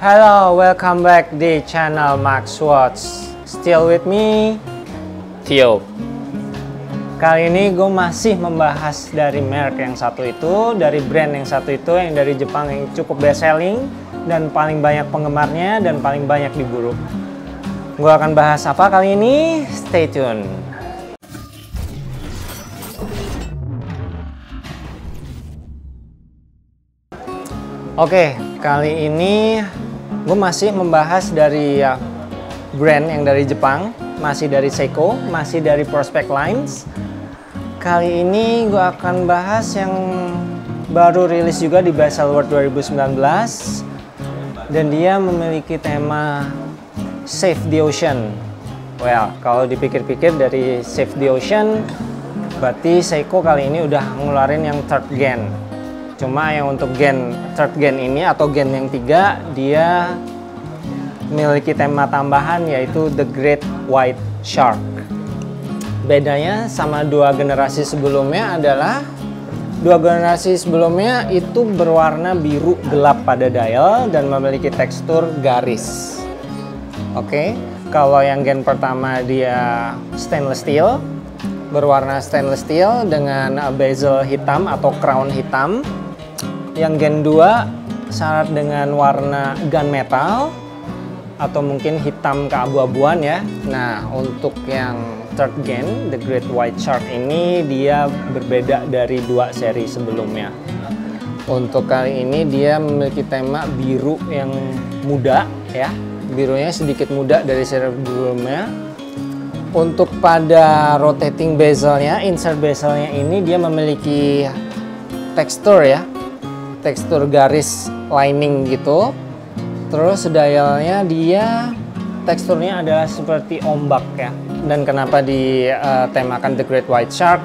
Hello, welcome back di channel Max Watch. Still with me, Theo. Kali ini gue masih membahas dari merek yang satu itu, dari brand yang satu itu, yang dari Jepang yang cukup best selling dan paling banyak penggemarnya dan paling banyak diburu. Gue akan bahas apa kali ini? Stay tune. Oke, kali ini gue masih membahas dari ya, brand yang dari Jepang, masih dari Seiko, masih dari Prospect Lines. Kali ini gue akan bahas yang baru rilis juga di Basel World 2019 dan dia memiliki tema Save the Ocean. Well, kalau dipikir-pikir dari Save the Ocean, berarti Seiko kali ini udah ngeluarin yang third gen. Cuma yang untuk gen third gen ini atau gen yang tiga, dia memiliki tema tambahan yaitu The Great White Shark. Bedanya sama dua generasi sebelumnya adalah dua generasi sebelumnya itu berwarna biru gelap pada dial dan memiliki tekstur garis. Oke, kalau yang gen pertama dia stainless steel, berwarna stainless steel dengan bezel hitam atau crown hitam. Yang gen 2 syarat dengan warna gunmetal atau mungkin hitam keabu-abuan ya. Nah, untuk yang third gen, The Great White Shark ini dia berbeda dari dua seri sebelumnya. Untuk kali ini dia memiliki tema biru yang muda ya. Birunya sedikit muda dari seri sebelumnya. Untuk pada rotating bezelnya, insert bezelnya ini dia memiliki tekstur ya. Tekstur garis lining gitu. Terus dialnya dia teksturnya adalah seperti ombak ya. Dan kenapa ditemakan The Great White Shark?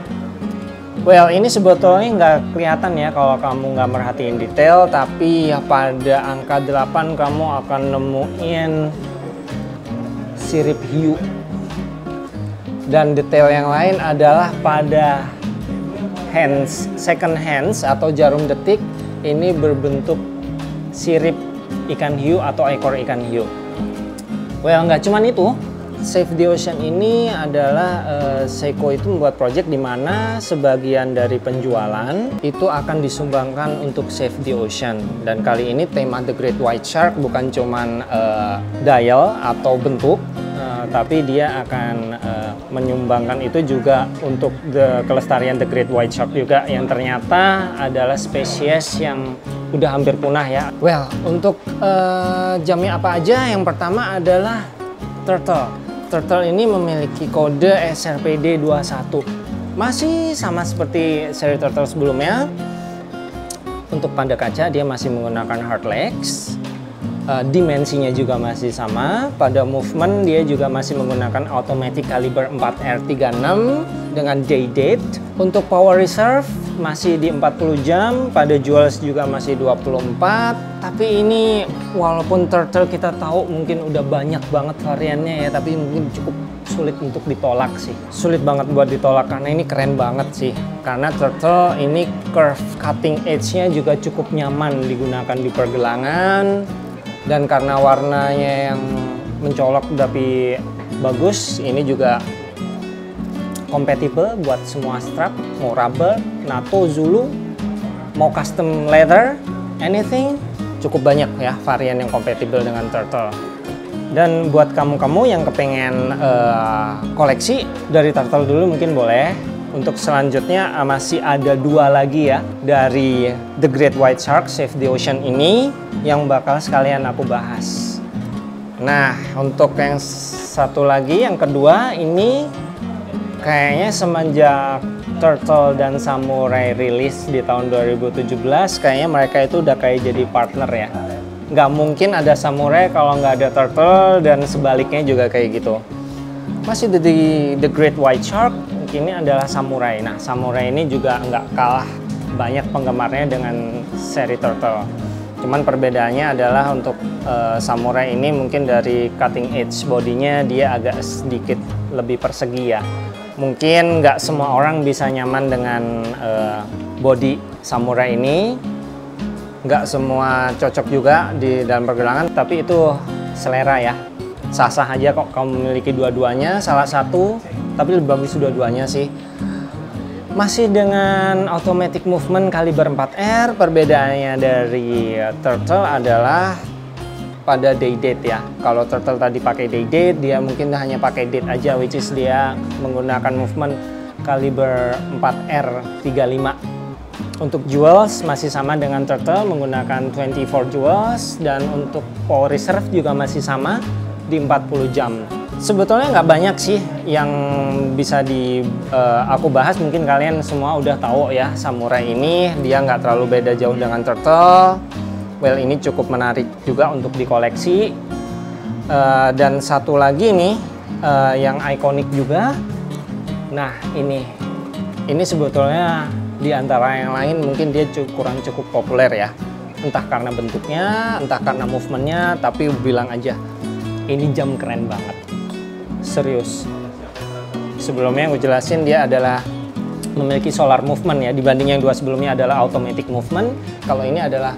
Well, ini sebetulnya nggak kelihatan ya kalau kamu nggak merhatiin detail, tapi ya pada angka 8 kamu akan nemuin sirip hiu. Dan detail yang lain adalah pada hands, second hands atau jarum detik ini berbentuk sirip ikan hiu atau ekor ikan hiu. Well, nggak cuman itu. Save the Ocean ini adalah uh, Seiko itu membuat project di mana sebagian dari penjualan itu akan disumbangkan untuk Save the Ocean. Dan kali ini tema The Great White Shark bukan cuman uh, dial atau bentuk, uh, tapi dia akan uh, menyumbangkan itu juga untuk the kelestarian The Great White Shark juga yang ternyata adalah spesies yang udah hampir punah ya. Well, untuk uh, jamnya apa aja? Yang pertama adalah turtle. Turtle ini memiliki kode SRPD 21. Masih sama seperti seri turtle sebelumnya. Untuk panda kaca dia masih menggunakan hard legs. Uh, dimensinya juga masih sama. Pada movement dia juga masih menggunakan automatic caliber 4R36 dengan day date. Untuk power reserve masih di 40 jam, pada jewels juga masih 24. Tapi ini walaupun turtle kita tahu mungkin udah banyak banget variannya ya, tapi mungkin cukup sulit untuk ditolak sih. Sulit banget buat ditolak karena ini keren banget sih. Karena turtle ini curve cutting edge-nya juga cukup nyaman digunakan di pergelangan. Dan karena warnanya yang mencolok tapi bagus, ini juga compatible buat semua strap, mau rubber, NATO, Zulu, mau custom leather, anything, cukup banyak ya varian yang compatible dengan Turtle. Dan buat kamu-kamu yang kepengen uh, koleksi dari Turtle dulu mungkin boleh. Untuk selanjutnya uh, masih ada dua lagi ya dari The Great White Shark Save the Ocean ini yang bakal sekalian aku bahas. Nah, untuk yang satu lagi, yang kedua ini kayaknya semenjak Turtle dan Samurai rilis di tahun 2017 kayaknya mereka itu udah kayak jadi partner ya nggak mungkin ada Samurai kalau nggak ada Turtle dan sebaliknya juga kayak gitu masih di The Great White Shark ini adalah Samurai. Nah Samurai ini juga nggak kalah banyak penggemarnya dengan seri Turtle. Cuman perbedaannya adalah untuk uh, Samurai ini mungkin dari cutting edge bodinya dia agak sedikit lebih persegi ya. Mungkin nggak semua orang bisa nyaman dengan uh, body samurai ini. Nggak semua cocok juga di dalam pergelangan tapi itu selera ya. Sah-sah aja kok kamu memiliki dua-duanya. Salah satu tapi lebih bagus dua-duanya sih. Masih dengan automatic movement kaliber 4R perbedaannya dari Turtle adalah pada day date ya. Kalau Turtle tadi pakai day date dia mungkin hanya pakai date aja which is dia menggunakan movement kaliber 4R 35 untuk jewels masih sama dengan Turtle menggunakan 24 jewels dan untuk power reserve juga masih sama di 40 jam. Sebetulnya nggak banyak sih yang bisa di uh, aku bahas. Mungkin kalian semua udah tahu ya samurai ini dia nggak terlalu beda jauh dengan Turtle. Well ini cukup menarik juga untuk dikoleksi. Uh, dan satu lagi nih uh, yang ikonik juga. Nah ini ini sebetulnya di antara yang lain mungkin dia cukup, kurang cukup populer ya entah karena bentuknya entah karena movementnya tapi bilang aja ini jam keren banget serius. Sebelumnya yang gue jelasin dia adalah memiliki solar movement ya. Dibanding yang dua sebelumnya adalah automatic movement. Kalau ini adalah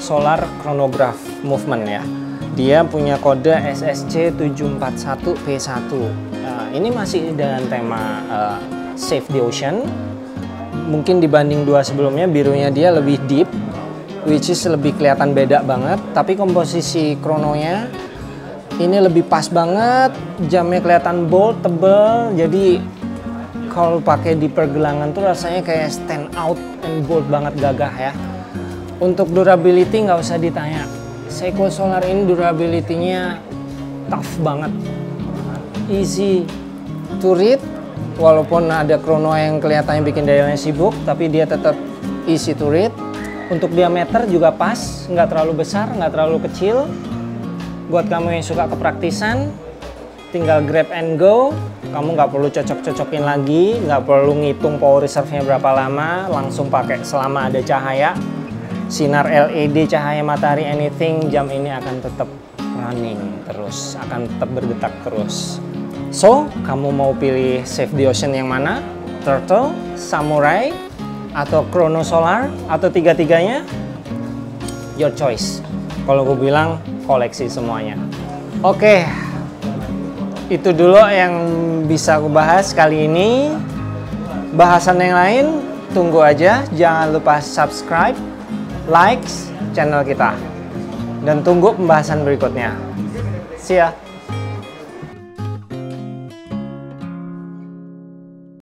solar chronograph movement ya. Dia punya kode SSC 741P1 nah, ini masih dengan tema uh, Save the Ocean. Mungkin dibanding dua sebelumnya birunya dia lebih deep which is lebih kelihatan beda banget. Tapi komposisi krononya ini lebih pas banget jamnya kelihatan bold tebel jadi kalau pakai di pergelangan tuh rasanya kayak stand out and bold banget gagah ya. Untuk durability nggak usah ditanya. Seiko Solar ini durability-nya tough banget. Easy to read walaupun ada krono yang kelihatannya bikin dialnya sibuk tapi dia tetap easy to read. Untuk diameter juga pas nggak terlalu besar nggak terlalu kecil buat kamu yang suka kepraktisan tinggal grab and go kamu nggak perlu cocok-cocokin lagi nggak perlu ngitung power reserve-nya berapa lama langsung pakai selama ada cahaya sinar LED cahaya matahari anything jam ini akan tetap running terus akan tetap berdetak terus So, kamu mau pilih Save the Ocean yang mana? Turtle, Samurai, atau Chrono Solar, atau tiga-tiganya? Your choice. Kalau gue bilang, koleksi semuanya. Oke, itu dulu yang bisa aku bahas kali ini. Bahasan yang lain, tunggu aja. Jangan lupa subscribe, likes channel kita. Dan tunggu pembahasan berikutnya. See ya!